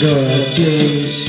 God change.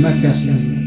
na casca. É